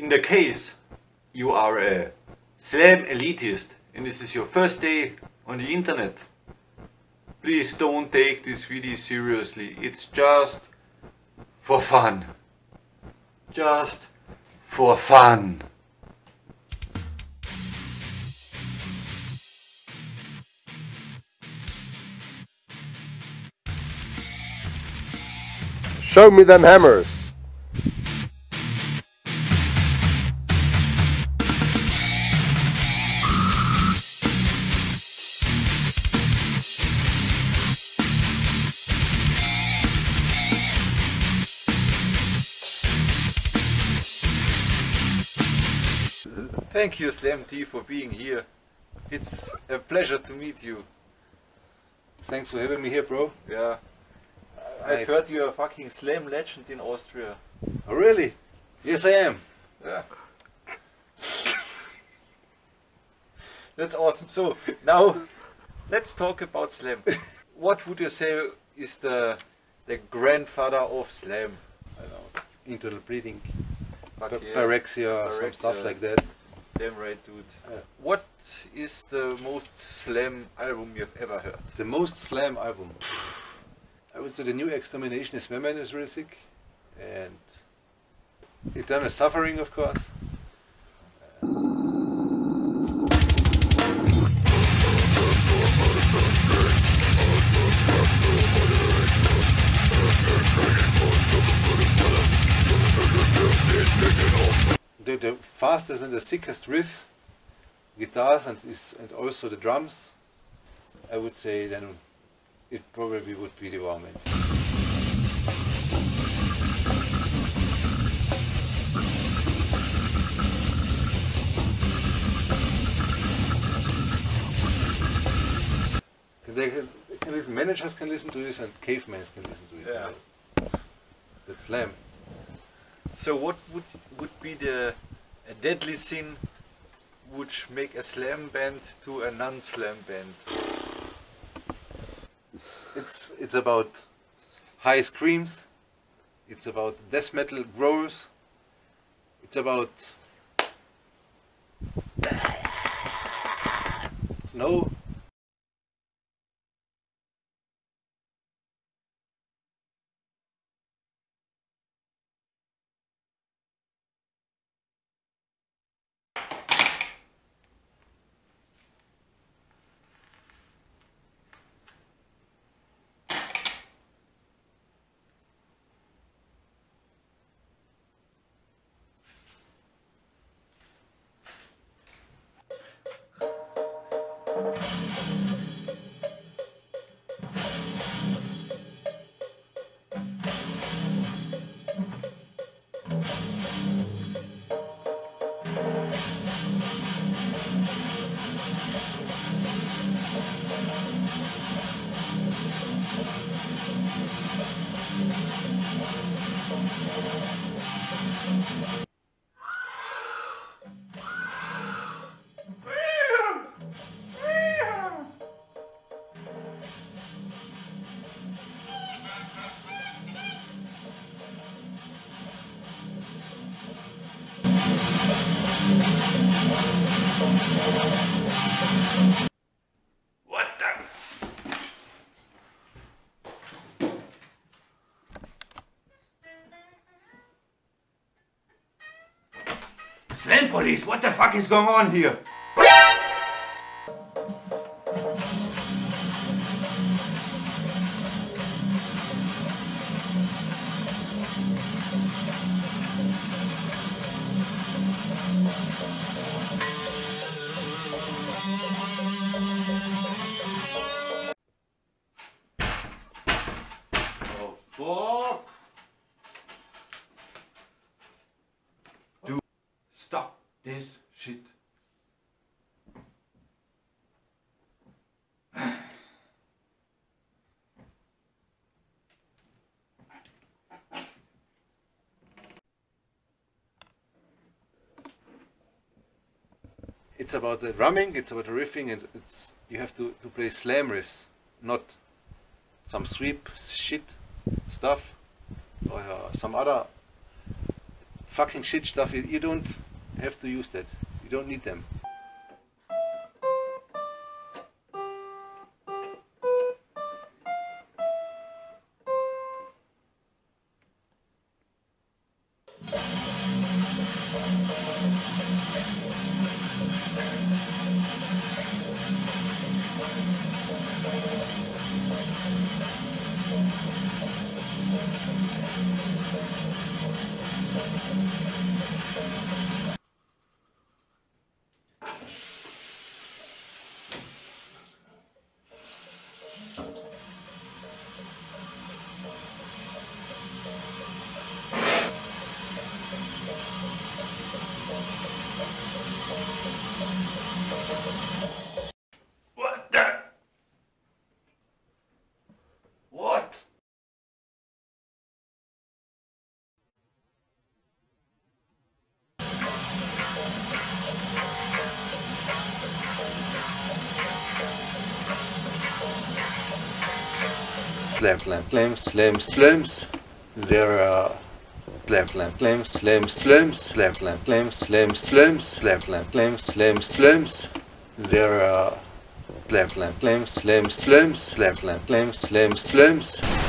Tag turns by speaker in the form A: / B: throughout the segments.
A: In the case you are a slam elitist and this is your first day on the internet, please don't take this video seriously. It's just for fun. Just for fun.
B: Show me them hammers.
A: Thank you Slam T for being here. It's a pleasure to meet you.
C: Thanks for having me here, bro.
A: Yeah. I
C: Nice.
A: heard you're a fucking slam legend in Austria.
C: Oh, really? Yes, I am.
A: Yeah. That's awesome. So now let's talk about slam. What would you say is the the grandfather of slam?
C: I don't know. Internal bleeding,
A: yeah.
C: pyrexia, some stuff like that.
A: Damn right, dude.
C: Yeah.
A: What is the most slam album you've ever heard?
C: The most slam album. I would say the new extermination is Women is really sick. And Eternal Suffering, of course. Fastest and the sickest riffs, guitars and, is, and also the drums, I would say then it probably would be the. They can, can listen, managers can listen to this and cavemen can listen to it.
A: Yeah.
C: That's slam.
A: So what would would be the a deadly sin which make a slam band to a non-slam band?
C: It's it's about high screams. It's about death metal growls. It's about no.
A: What the? Slam police, what the fuck is going on here? this shit.
C: it's about the drumming, it's about the riffing, and it's you have to, to play slam riffs, not some sweep shit stuff or uh, some other fucking shit stuff. You, you don't you have to use that. You don't need them. slam slam slam slam slams. There are slam slam slam slam slams slam slam slam slam slams slam slam slam slam slams. There are slam slam slam slam slams slam slam slam slam slams.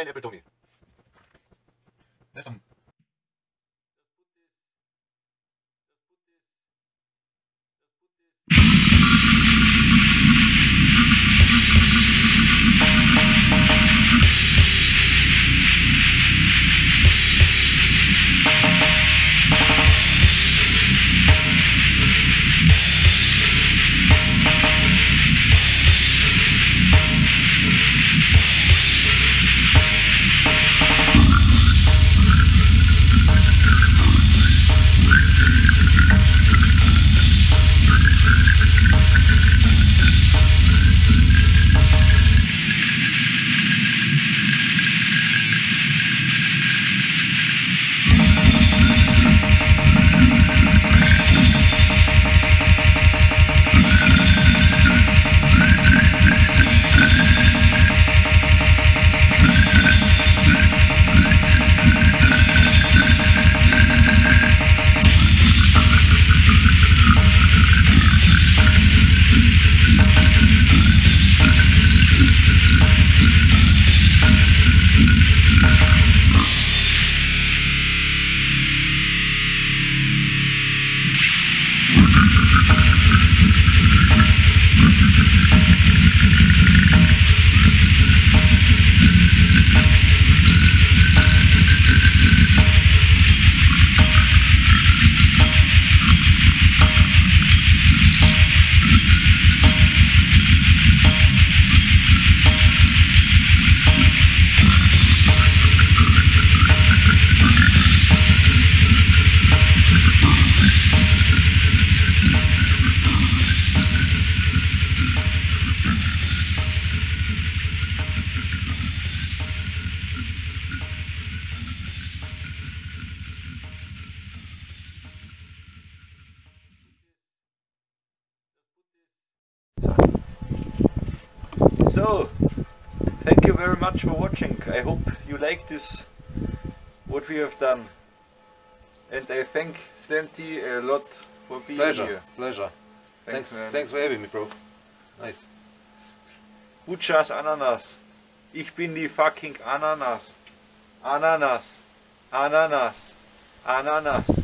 D: kein Apple Dummy. Das ist ein So,
A: thank you very much for watching. I hope you like this, what we have done. And I thank Slam T a lot for being
C: Pleasure,
A: here.
C: pleasure.
A: Thanks,
C: Thanks,
A: man.
C: thanks for having me, bro. Nice.
A: Futschas Ananas. Ich bin die fucking Ananas. Ananas. Ananas. Ananas.